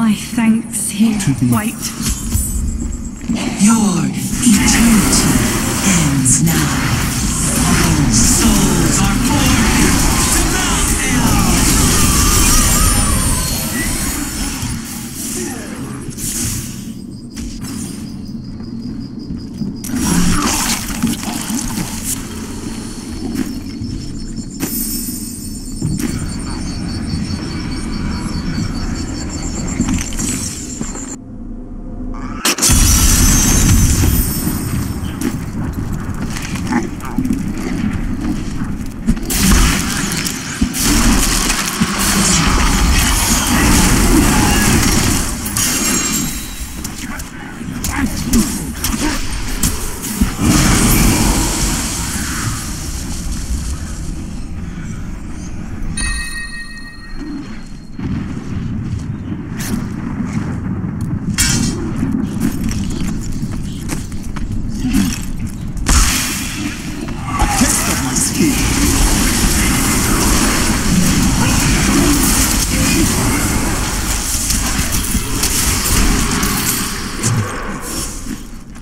My thanks, here, To the- White. Your eternity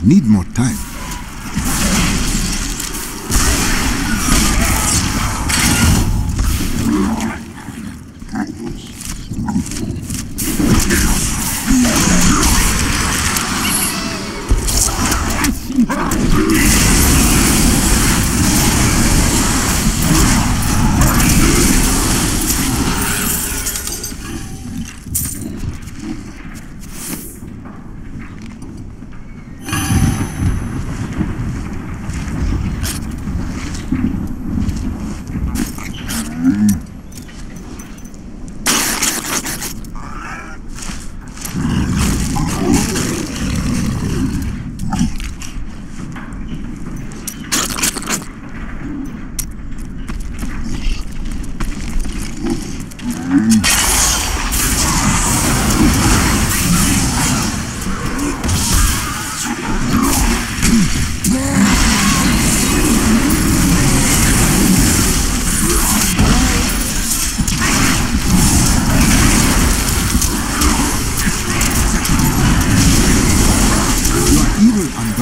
Need more time.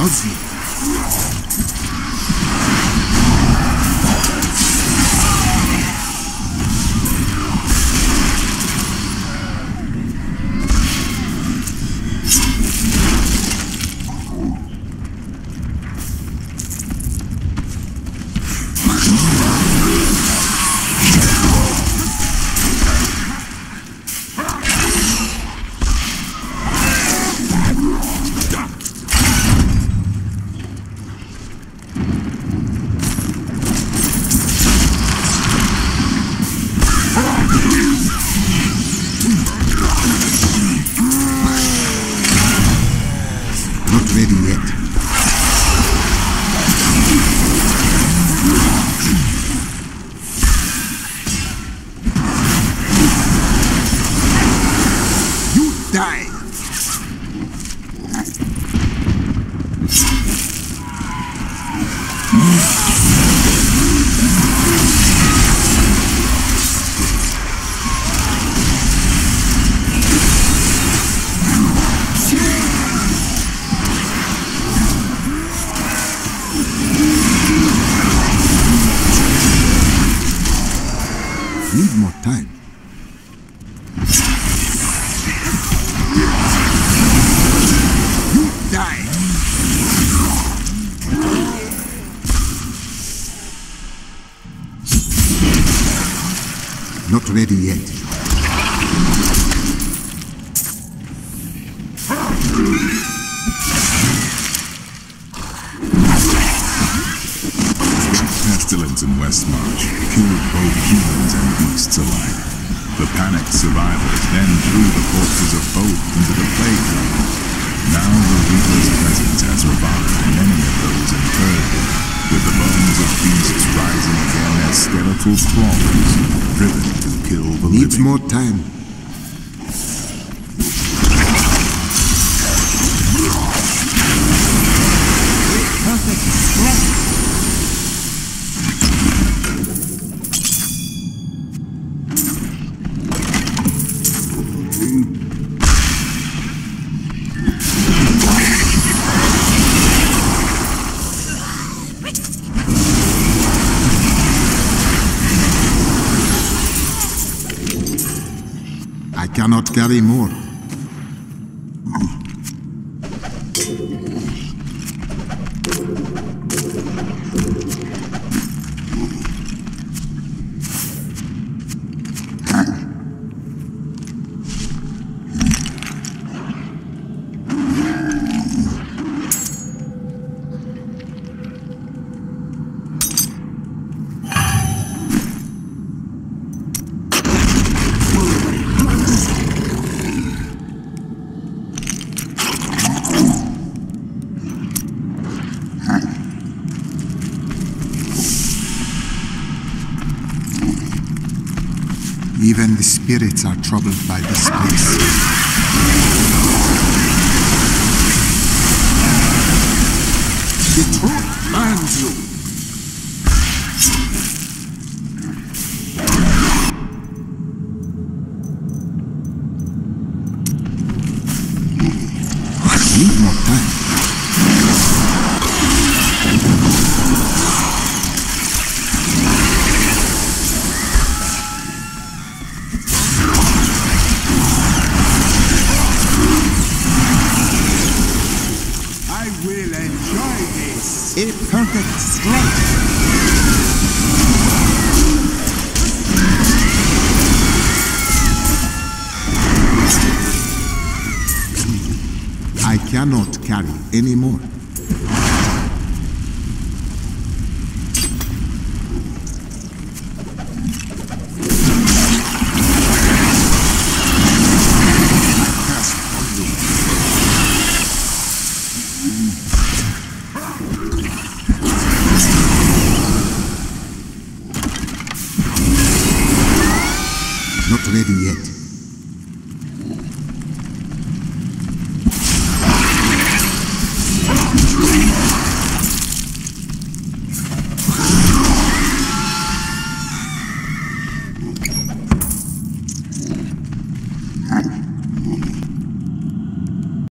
Brasil. Ready yet. You die! Need more time. You die! Not ready yet. Pestilence in Westmarch killed both The panicked survivors then threw the corpses of both into the zone. Now the Reaper's presence has revived many of those interred there, with the bones of beasts rising again as skeletal crawlers, driven to kill the Needs living. more time. Cannot carry more. Even the spirits are troubled by this place. The truth binds you. Need more time. I will enjoy this. A perfect strike. I cannot carry any more. Not ready yet.